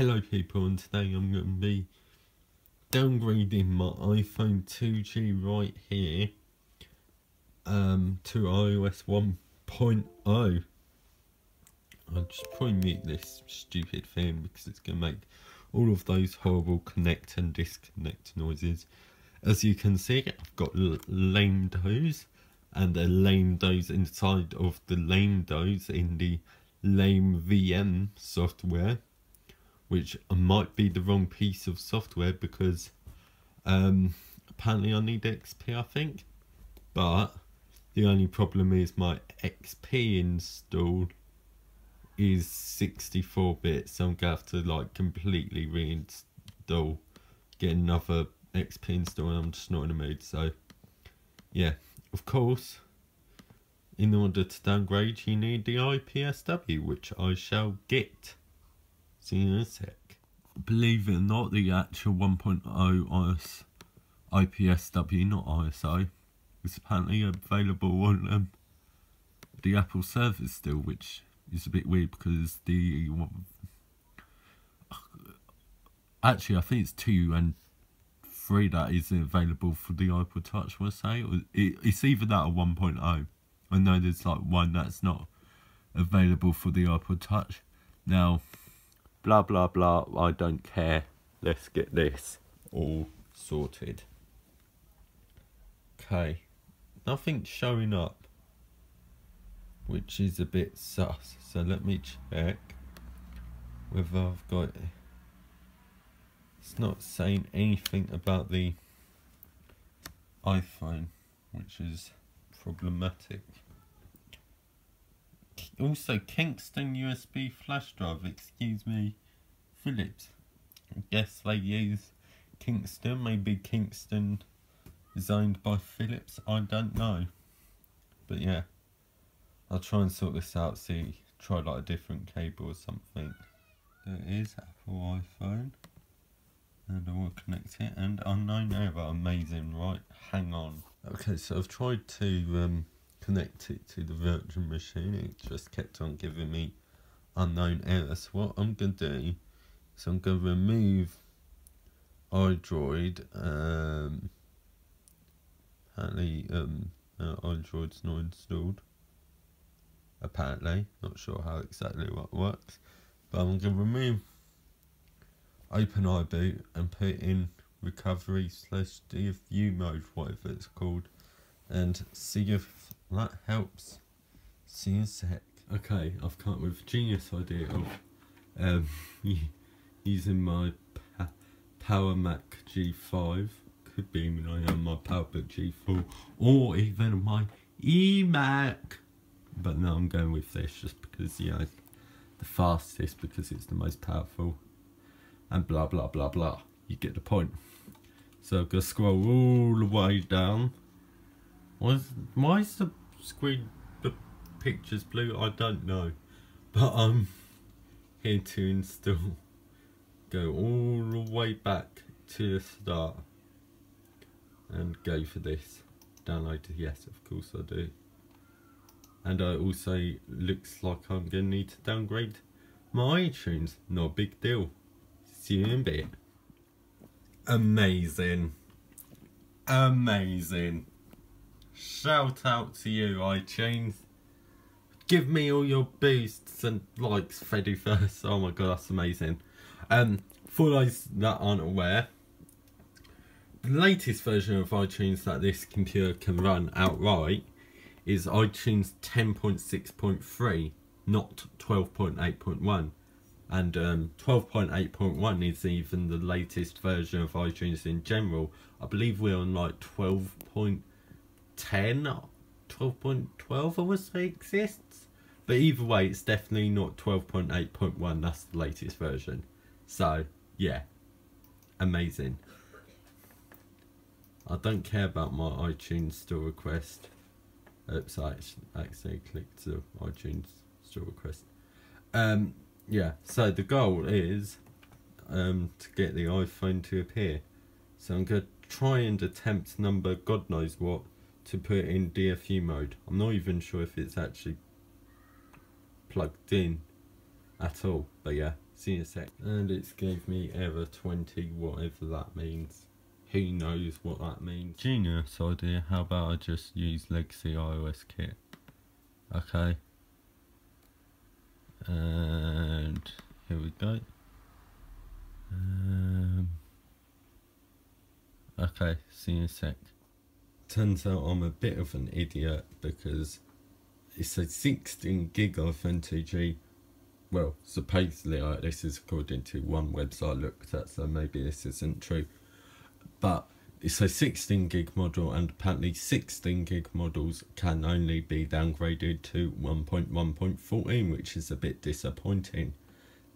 Hello people and today I'm going to be downgrading my iPhone 2G right here um, to iOS 1.0. I'll just probably mute this stupid thing because it's going to make all of those horrible connect and disconnect noises. As you can see I've got lame does and a lame does inside of the lame does in the lame VM software which might be the wrong piece of software because um, apparently I need XP I think. But the only problem is my XP install is 64 bits so I'm gonna have to like completely reinstall get another XP install and I'm just not in the mood so yeah. Of course in order to downgrade you need the IPSW which I shall get See in a sec. Believe it or not, the actual 1.0 IS, IPSW, not ISO, is apparently available on um, the Apple servers still, which is a bit weird because the actually I think it's two and three that is available for the iPod Touch. I say it's either that or 1.0. I know there's like one that's not available for the iPod Touch. Now blah blah blah, I don't care. Let's get this all sorted. Okay, nothing's showing up, which is a bit sus. So let me check whether I've got. It's not saying anything about the iPhone, which is problematic also Kingston USB flash drive, excuse me, Philips. I guess they use Kingston, maybe Kingston designed by Philips, I don't know. But yeah, I'll try and sort this out, see, try like a different cable or something. There is, Apple iPhone. And I will connect it, and I know unknown error, amazing, right, hang on. Okay, so I've tried to um, connect it to the virtual machine it just kept on giving me unknown error so what I'm going to do is I'm going to remove iDroid um, apparently um, uh, iDroid's not installed. Apparently not sure how exactly what works but I'm going to remove open iBoot and put in recovery slash DFU mode whatever it's called and see if that helps. See you sec. Okay, I've come up with a genius idea of um, using my pa Power Mac G5, could be even I am my PowerBook G4, or even my eMac. But no, I'm going with this just because, you know, the fastest because it's the most powerful. And blah, blah, blah, blah. You get the point. So I'm going to scroll all the way down. Why is, why is the screen the pictures blue? I don't know. But I'm here to install. Go all the way back to the start and go for this. Download yes of course I do. And I also looks like I'm gonna need to downgrade my iTunes. Not a big deal. See you in a bit. Amazing. Amazing Shout out to you, iTunes. Give me all your boosts and likes, Freddy first. Oh my god, that's amazing. Um, for those that aren't aware, the latest version of iTunes that this computer can run outright is iTunes 10.6.3, not 12.8.1. And um, 12.8.1 is even the latest version of iTunes in general. I believe we're on like 12. 10, 12.12 I would say exists. But either way, it's definitely not 12.8.1, that's the latest version. So, yeah, amazing. I don't care about my iTunes store request. Oops, I actually clicked the iTunes store request. Um, yeah, so the goal is um, to get the iPhone to appear. So I'm going to try and attempt number God knows what to put in DFU mode. I'm not even sure if it's actually plugged in at all. But yeah, See you a sec. And it's gave me error 20, whatever that means. Who knows what that means. Genius idea. How about I just use Legacy iOS Kit? Okay. And here we go. Um, okay, see you in a sec. Turns out I'm a bit of an idiot because it's a 16 gig of NTG. Well, supposedly uh, this is according to one website I looked at, so maybe this isn't true. But it's a 16 gig model, and apparently 16 gig models can only be downgraded to 1.1.14, which is a bit disappointing.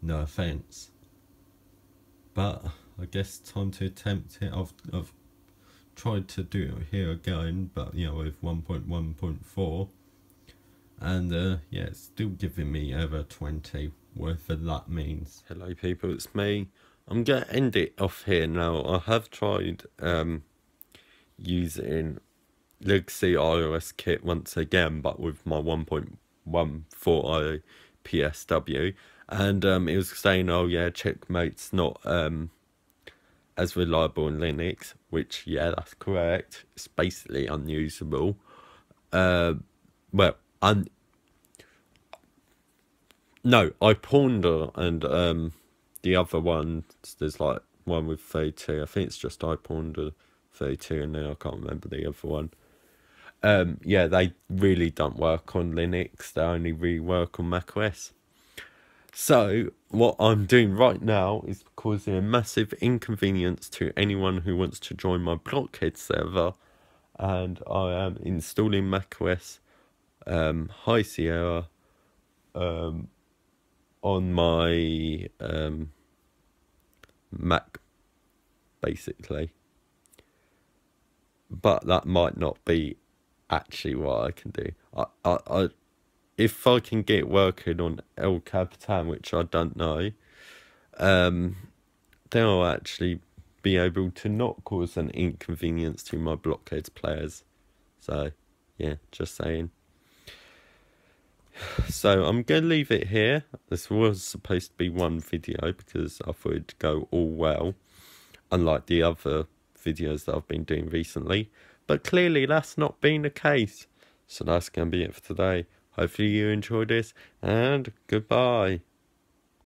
No offense. But I guess time to attempt it. I've I've tried to do it here again, but you know with 1.1.4 and uh, yeah, it's still giving me over 20, whatever that means. Hello people, it's me. I'm to end it off here now. I have tried um, using Legacy iOS kit once again, but with my 1.14 PSW. And um, it was saying, oh yeah, checkm8's not um, as reliable in Linux, which, yeah, that's correct. It's basically unusable. Uh, well, un no, ipwnder and um the other one there's like one with 32. I think it's just ipwnder 32 and then I can't remember the other one. Um yeah, they really don't work on Linux. They only really work on macOS. So what I'm doing right now is causing a massive inconvenience to anyone who wants to join my blockhead server and I am installing macOS um, High Sierra um, on my um, Mac, basically. But that might not be actually what I can do. I, I, I if I can get working on El Capitan, which I don't know, um, then I'll actually be able to not cause an inconvenience to my blockheads players. So, yeah, just saying. So I'm going to leave it here. This was supposed to be one video because I thought it'd go all well, unlike the other videos that I've been doing recently. But clearly that's not been the case. So that's going to be it for today. Hopefully you enjoyed this and goodbye.